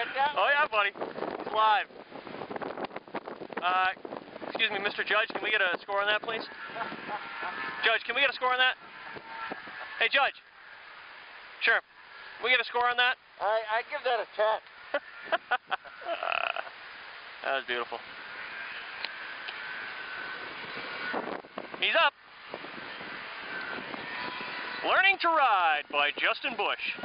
Oh, yeah, buddy. He's live. Uh, excuse me, Mr. Judge, can we get a score on that, please? Judge, can we get a score on that? Hey, Judge. Sure. Can we get a score on that? I, I give that a 10. that was beautiful. He's up. Learning to Ride by Justin Bush.